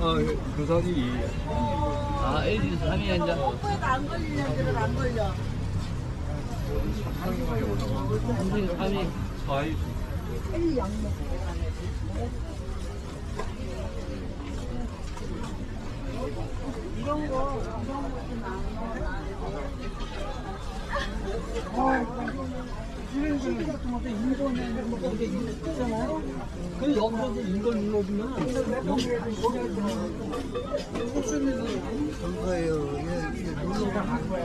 어, 부산이 아, LG 3위 한 잔. 뽀뽀에도 안 걸리는 안 걸려. 상위까지 올라가. 삼성 3위. 4위. 빨리 약. 이런 거, 이런 것도 나와. 인권에 뭐. 그 여기서 인권 눌러주면 그거예요. 이게, 이게 눌러가 한 거야.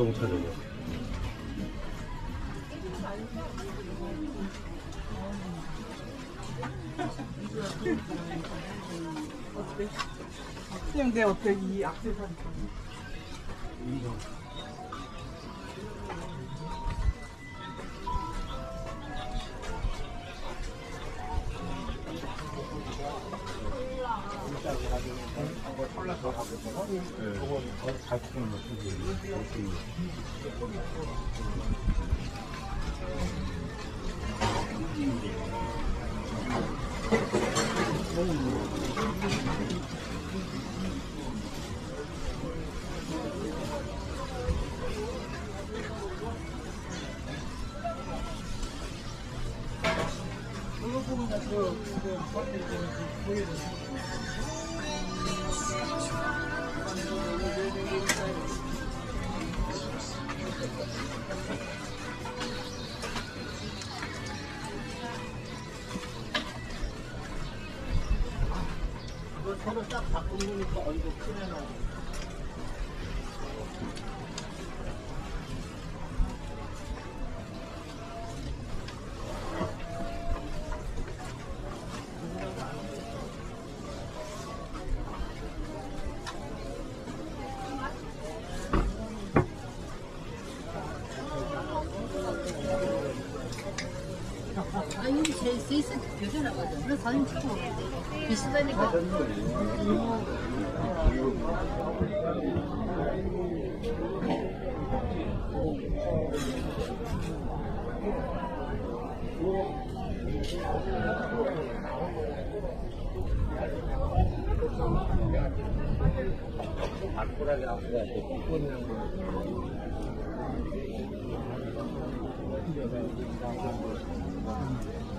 자동 촬영. 학생대 어때 이 악세사리 잘 찍는 거서 로 딱 바꾸니까 얼굴 크네 나. 너 사진 찍고 비슷하니까.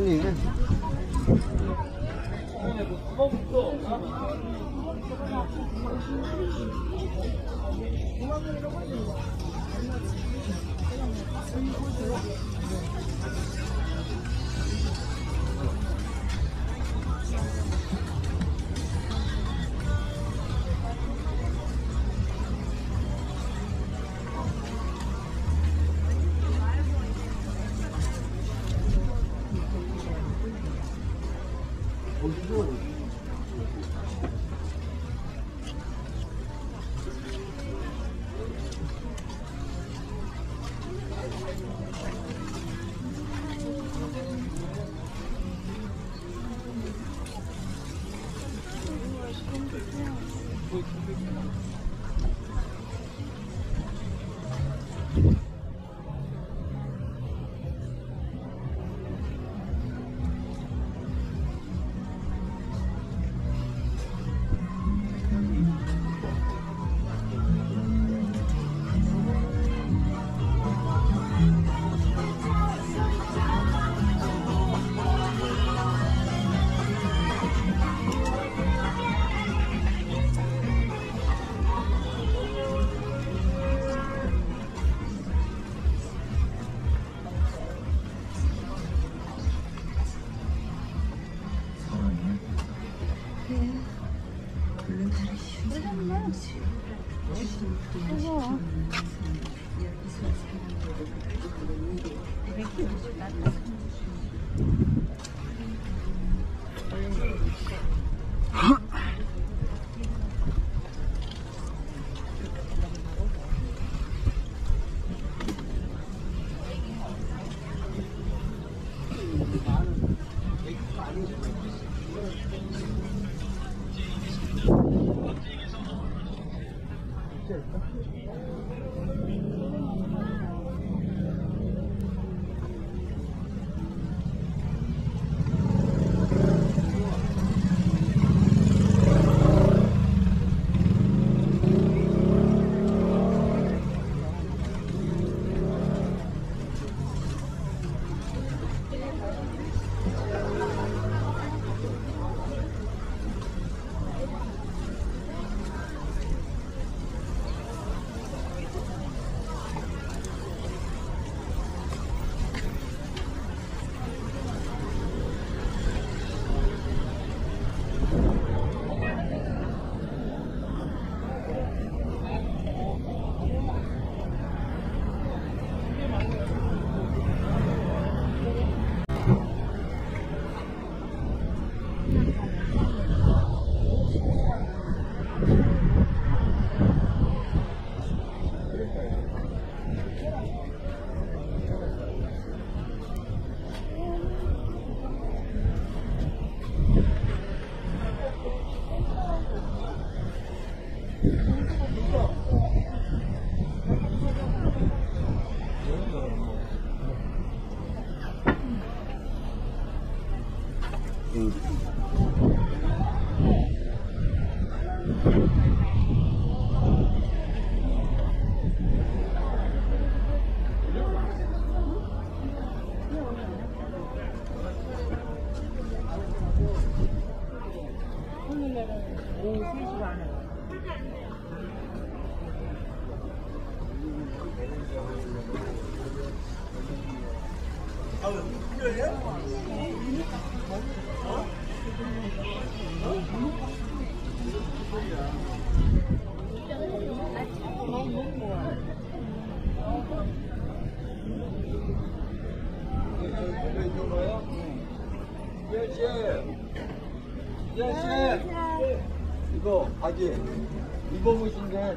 你说你 будет 嗯。 이거 바지 입어보신데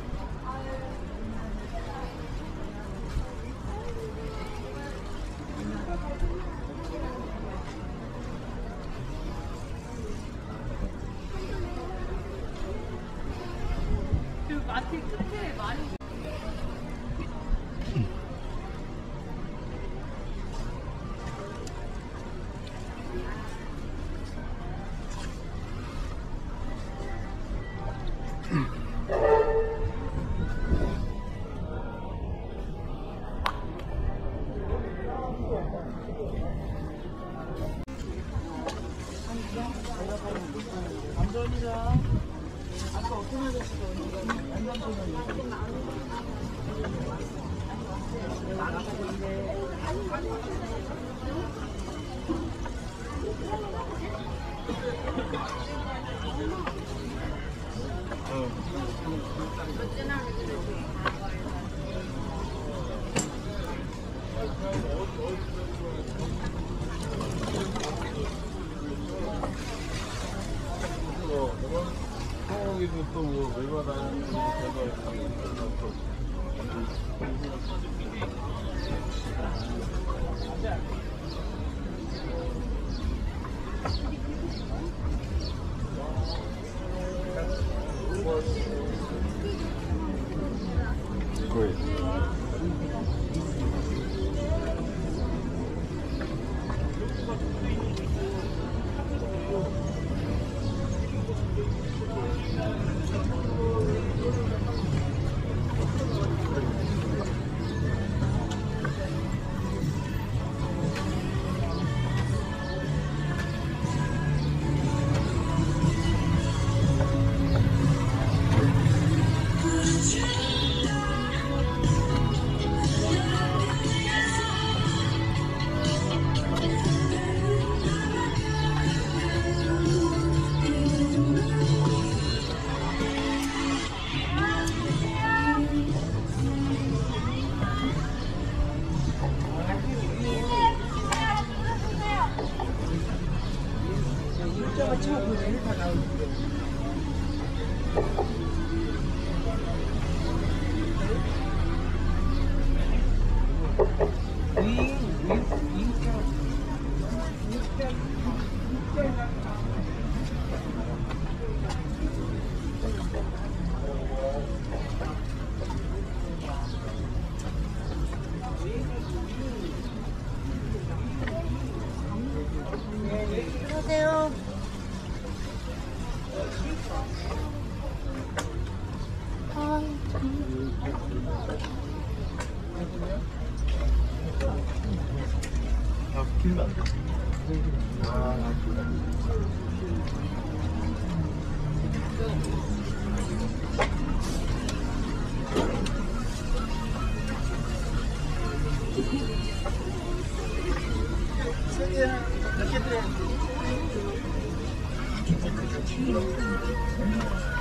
贵。 길면 안 돼. 아, 생일 몇 개들?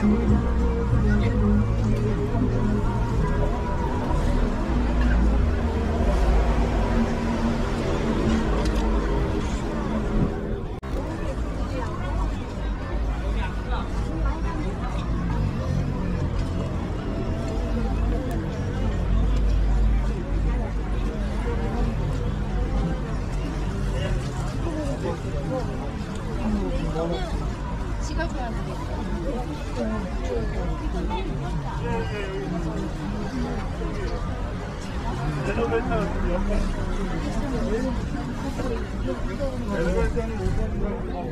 길면 엘리베이터는 못 가는 거